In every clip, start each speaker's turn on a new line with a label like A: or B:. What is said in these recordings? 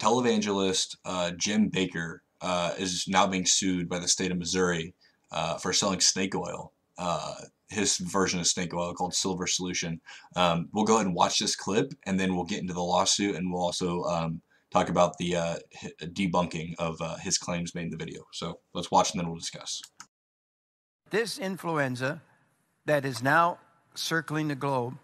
A: televangelist uh, Jim Bakker uh, is now being sued by the state of Missouri uh, for selling snake oil. Uh, his version of snake oil called Silver Solution. Um, we'll go ahead and watch this clip, and then we'll get into the lawsuit, and we'll also um, talk about the uh, debunking of uh, his claims made in the video. So let's watch, and then we'll discuss.
B: This influenza that is now circling the globe,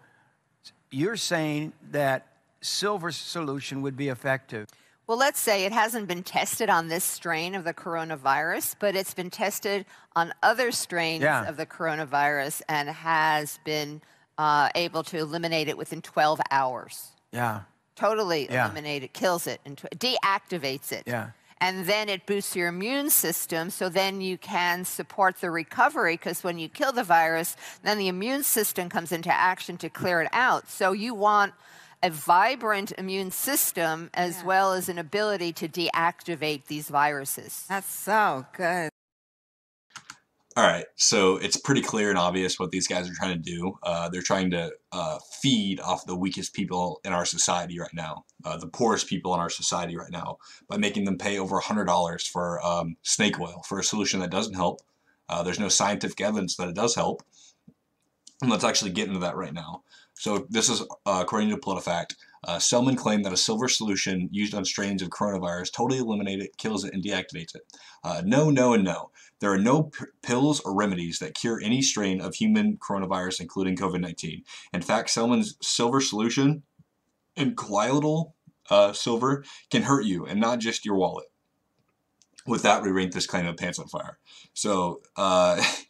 B: you're saying that Silver Solution would be effective.
C: Well, let's say it hasn't been tested on this strain of the coronavirus, but it's been tested on other strains
B: Yeah.
C: of the coronavirus and has been uh, able to eliminate it within 12 hours.
B: Yeah,
C: Totally
B: Yeah.
C: eliminate it, kills it, and deactivates it.
B: yeah.
C: And then it boosts your immune system, so then you can support the recovery. Because when you kill the virus, then the immune system comes into action to clear it out. So you want a vibrant immune system as well as an ability to deactivate these viruses.
D: That's so good.
A: All right, so it's pretty clear and obvious what these guys are trying to do. Uh, they're trying to uh, feed off the weakest people in our society right now, uh, the poorest people in our society right now, by making them pay over $100 for um, snake oil for a solution that doesn't help. Uh, there's no scientific evidence that it does help. And let's actually get into that right now. So this is uh, according to PolitiFact. Uh, Sellman claimed that a silver solution used on strains of coronavirus totally eliminates it, kills it, and deactivates it. Uh, no, no, and no. There are no pills or remedies that cure any strain of human coronavirus, including COVID 19. In fact, Sellman's silver solution in colloidal uh, silver can hurt you and not just your wallet. With that, we rank this claim of pants on fire. So, uh,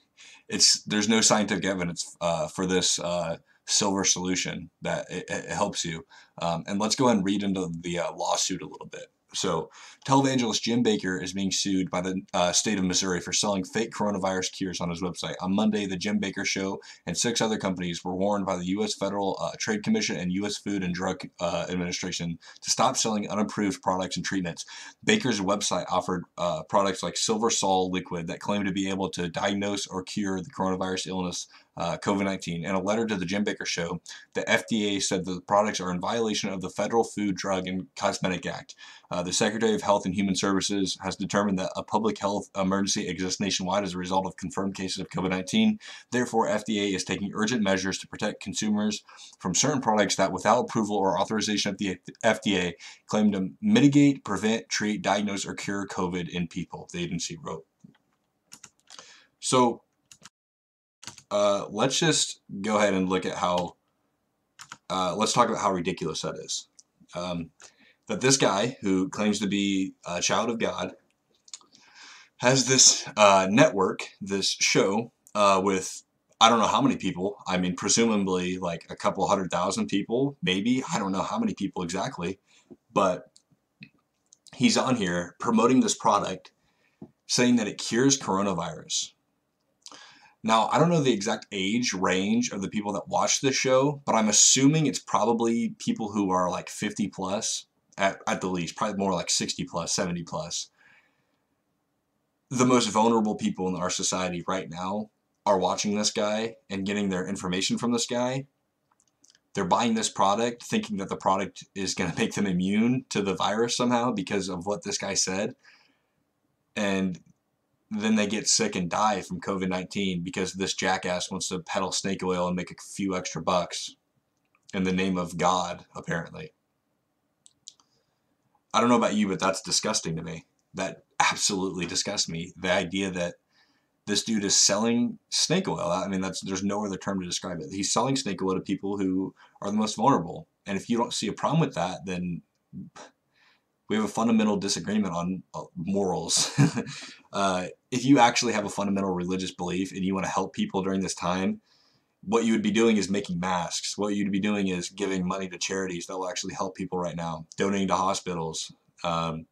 A: it's there's no scientific evidence uh, for this uh, silver solution that it, it helps you. Um, and let's go ahead and read into the uh, lawsuit a little bit. So, televangelist Jim Bakker is being sued by the uh, state of Missouri for selling fake coronavirus cures on his website. On Monday, the Jim Bakker Show and six other companies were warned by the U.S. Federal uh, Trade Commission and U.S. Food and Drug uh, Administration to stop selling unapproved products and treatments. Bakker's website offered uh, products like Silver Sol liquid that claimed to be able to diagnose or cure the coronavirus illness uh, COVID 19. In a letter to the Jim Bakker Show, the FDA said the products are in violation of the Federal Food, Drug, and Cosmetic Act. Uh, the Secretary of Health and Human Services has determined that a public health emergency exists nationwide as a result of confirmed cases of COVID 19. Therefore, FDA is taking urgent measures to protect consumers from certain products that, without approval or authorization of the FDA, claim to mitigate, prevent, treat, diagnose, or cure COVID in people, the agency wrote. So, uh, let's just go ahead and look at how. Uh, let's talk about how ridiculous that is. Um, that this guy who claims to be a child of God has this uh, network, this show uh, with I don't know how many people. I mean, presumably like a couple hundred thousand people, maybe. I don't know how many people exactly, but he's on here promoting this product, saying that it cures coronavirus. Now, I don't know the exact age range of the people that watch this show, but I'm assuming it's probably people who are like 50 plus at, at the least, probably more like 60 plus, 70 plus. The most vulnerable people in our society right now are watching this guy and getting their information from this guy. They're buying this product thinking that the product is going to make them immune to the virus somehow because of what this guy said. And then they get sick and die from COVID 19 because this jackass wants to peddle snake oil and make a few extra bucks in the name of God, apparently. I don't know about you, but that's disgusting to me. That absolutely disgusts me. The idea that this dude is selling snake oil. I mean, that's there's no other term to describe it. He's selling snake oil to people who are the most vulnerable. And if you don't see a problem with that, then we have a fundamental disagreement on uh, morals. uh, if you actually have a fundamental religious belief and you want to help people during this time, what you would be doing is making masks. What you'd be doing is giving money to charities that will actually help people right now, donating to hospitals, um,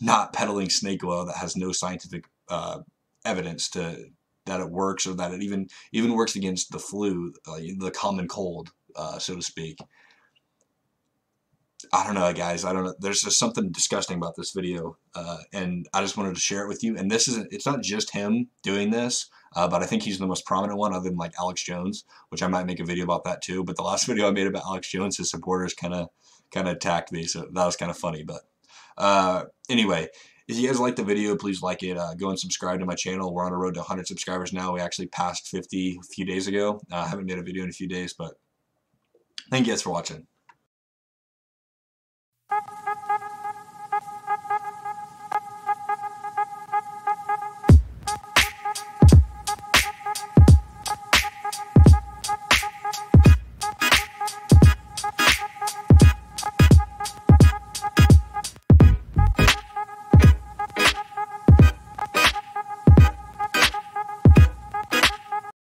A: not peddling snake oil that has no scientific uh, evidence to that it works or that it even even works against the flu, uh, the common cold, uh, so to speak. I don't know, guys. I don't know. There's just something disgusting about this video, uh, and I just wanted to share it with you. And this isn't. It's not just him doing this, uh, but I think he's the most prominent one, other than like Alex Jones, which I might make a video about that too. But the last video I made about Alex Jones, his supporters kind of kind of attacked me, so that was kind of funny. But uh, anyway, if you guys like the video, please like it. Uh, go and subscribe to my channel. We're on a road to 100 subscribers now. We actually passed 50 a few days ago. Uh, I haven't made a video in a few days, but thank you guys for watching.